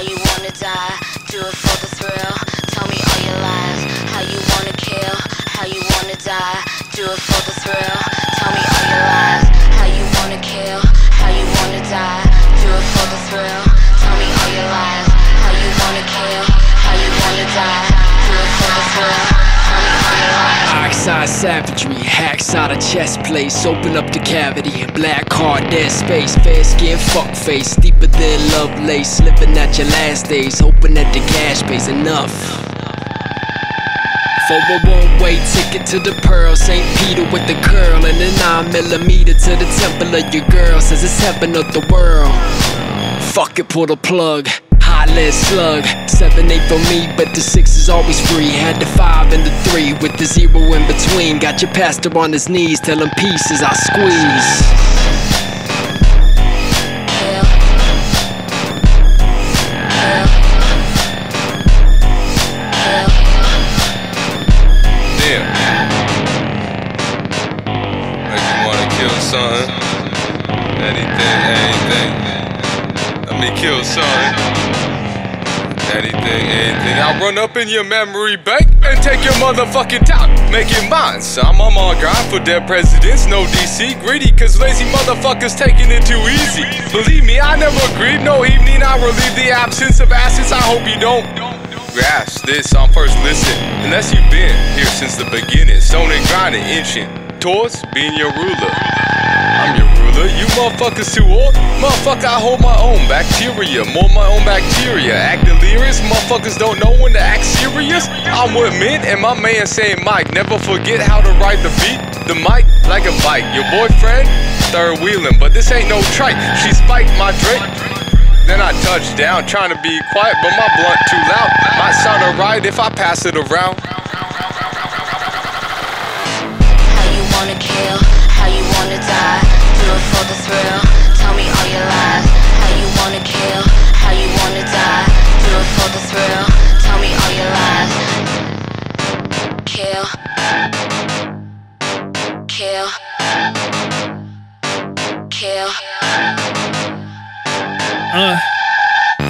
how you wanna die. Do it for the thrill. Tell me all your lies. How you wanna kill, how you wanna die. Do it for the thrill. Oxide savagery, hacks out of chest place, open up the cavity, black heart, dead space, fair skin, fuck face, deeper than love lace, living at your last days, hoping that the cash pays enough. For a oh one-way ticket to the Pearl, St. Peter with the curl, and a nine millimeter to the temple of your girl, says it's heaven of the world. Fuck it, pull the plug. Hot lead slug, 7 8 for me, but the 6 is always free. Had the 5 and the 3 with the 0 in between. Got your pastor on his knees, tell him peace as I squeeze. Make you wanna kill something. Anything, anything. Me kill something. Anything, anything. I'll run up in your memory bank and take your motherfucking top. Make it mine. So I'm on my grind for dead presidents. No DC. Greedy cause lazy motherfuckers taking it too easy. Believe me, I never grieve. No evening, I relieve the absence of assets. I hope you don't grasp this on first listen. Unless you've been here since the beginning, stone and grinding, inching towards being your ruler. I'm your ruler, you motherfuckers too old. Motherfucker, I hold my own bacteria, more my own bacteria. Act delirious, motherfuckers don't know when to act serious. I'm with Mint and my man saying Mike. Never forget how to ride the beat, the mic like a bike. Your boyfriend, third wheeling, but this ain't no trike. She spiked my Drake. Then I touch down, trying to be quiet, but my blunt too loud. Might sound alright if I pass it around. How you wanna kill, Tell me all your lies. How you wanna kill, how you wanna die, do it for the thrill. Tell me all your lies. Kill. Kill. Kill. Uh.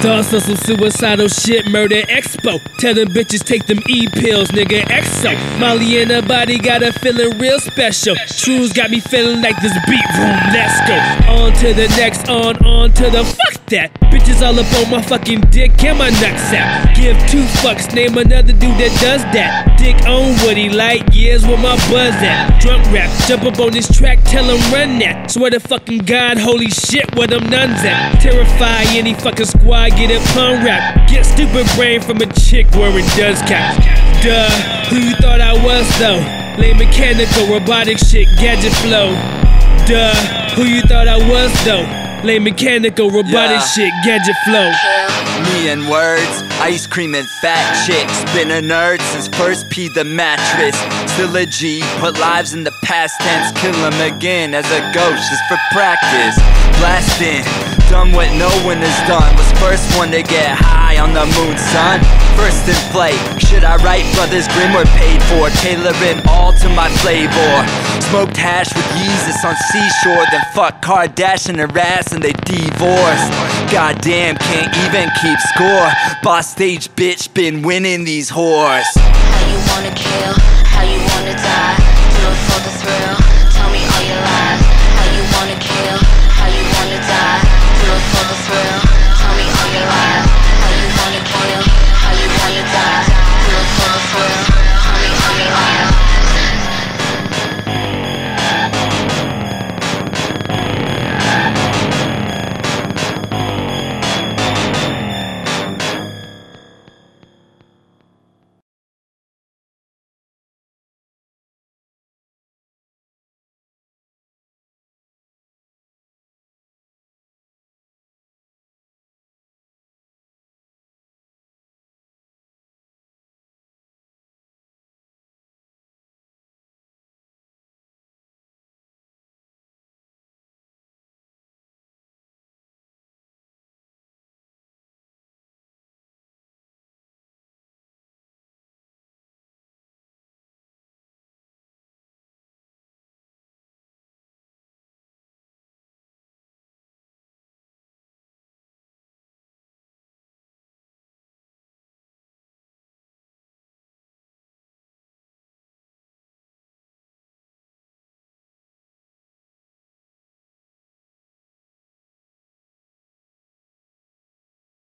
Thoughts on some suicidal shit, murder expo. Tell them bitches take them E pills, nigga. Exo. Molly in her body got her feeling real special. Shrooms got me feeling like this beat room. Let's go. On to the next, on, on to the fuck that. Bitches all up on my fucking dick and my nutsack. Give two fucks, name another dude that does that. Dick on Woody, light years where my buzz at. Drunk rap, jump up on this track, tell them run that. Swear to fucking God, holy shit, where them nuns at. Terrify any fucking squad, get it pun rap. Get stupid brain from a chick wearing does cap. Duh, who you thought I was though? Lay mechanical, robotic shit, gadget flow. Duh, who you thought I was though? Lay mechanical, robotic Yeah. shit, gadget flow. Me and words, ice cream and fat chicks. Been a nerd since first P the mattress. Still a G, put lives in the past tense. Kill 'em again as a ghost just for practice. Blasting, done what no one has done. Was first one to get high on the moon, son. First in play, should I write Brothers Grimm or paid for? Tailoring all to my flavor. Smoked hash with Jesus on seashore. Then fuck Kardashian and Rass and they divorced. Goddamn, can't even keep score. Boss stage bitch, been winning these whores. How you wanna kill, how you wanna die. Do it for the thrill, tell me all you